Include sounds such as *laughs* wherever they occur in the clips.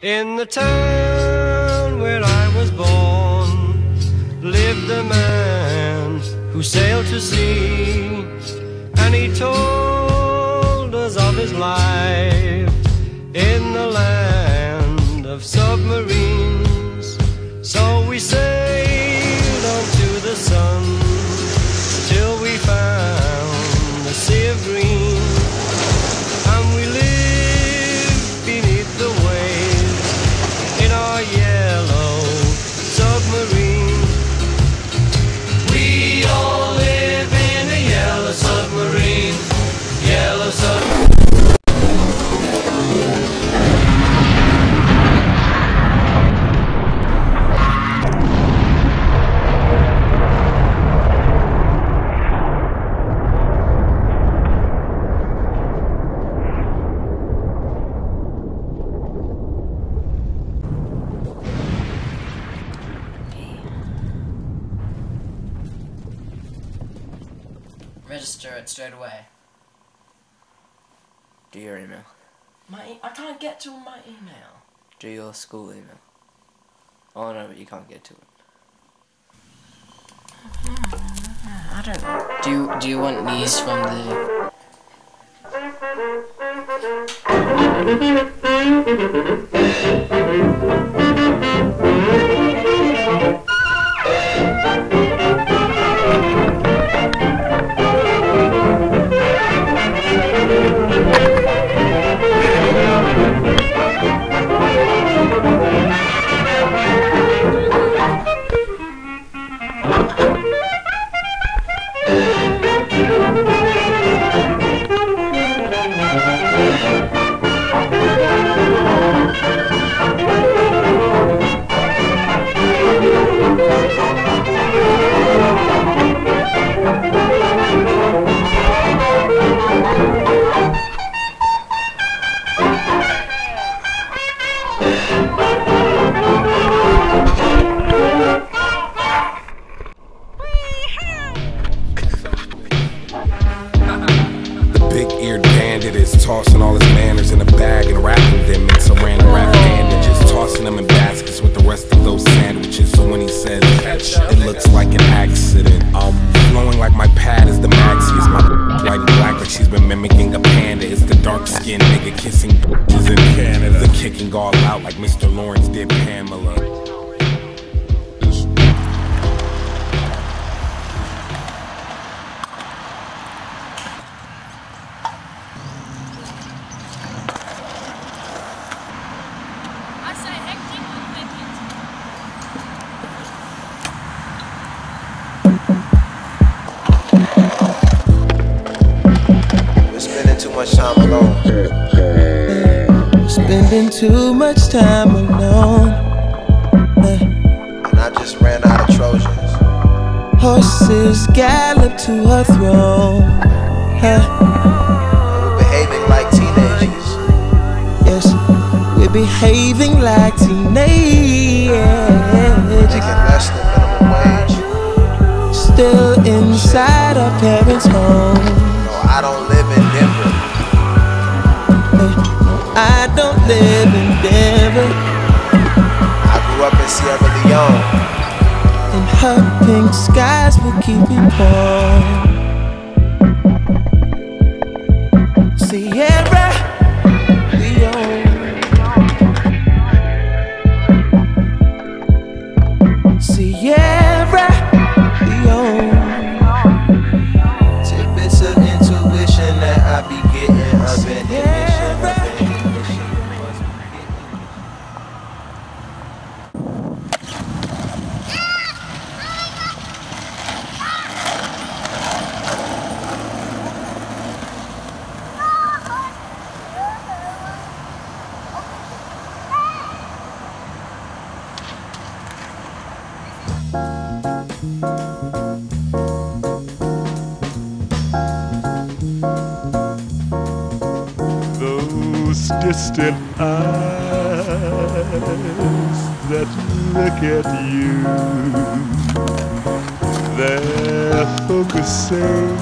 In the town where I was born lived a man who sailed to sea, and he told us of his life in the land of submarines. Register it straight away. Do your email. My e- I can't get to my email. Do your school email. Oh no, but you can't get to it. Hmm, I don't know. Do you do you want these from the? *laughs* The says it looks like an accident, um, flowing like my pad is the maxi, is my and black, but she's been mimicking a panda. It's the dark skinned nigga kissing bitches in Canada, the kicking all out like Mr. Lawrence did Pamela. Much time alone. Spending too much time alone. And I just ran out of Trojans. horses gallop to her throne. Uh, We're behaving like teenagers. yes, we're behaving like teenagers. Making less than minimum wage. Still inside our parents' home. No, I don't live in don't live in Denver. I grew up in Sierra Leone. And her pink skies will keep me warm. Distant eyes that look at you. They're focusing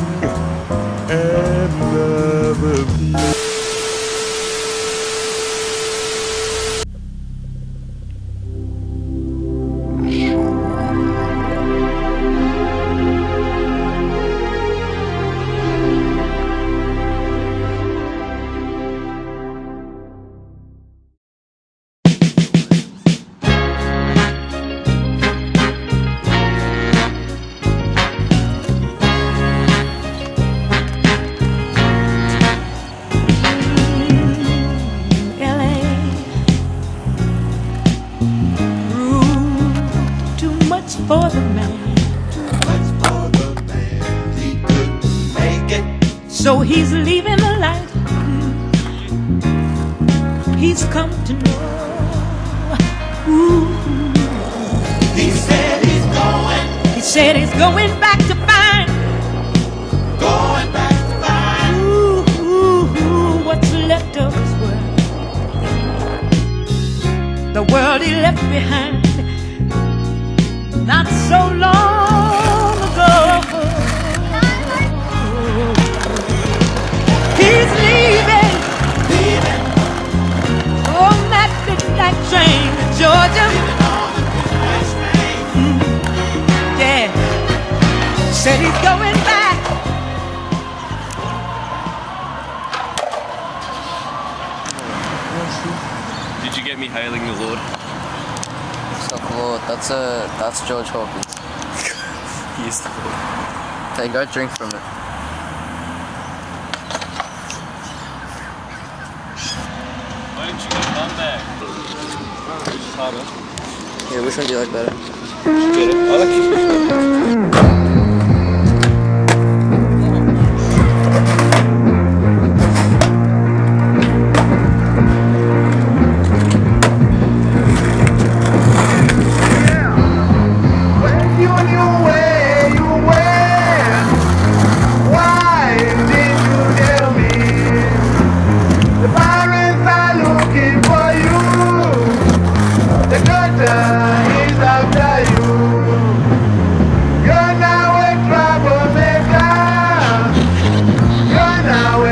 and love So he's leaving the light. He's come to know. Ooh. He said he's going. He said he's going back to find. Going back to find. Ooh, ooh, ooh, what's left of his world. The world he left behind. That's uh, that's George Hawkins. *laughs* He is the Lord. Hey, go drink from it. Why didn't you get one bag? Harder. Yeah, which one do you like better? Get it. I like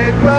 it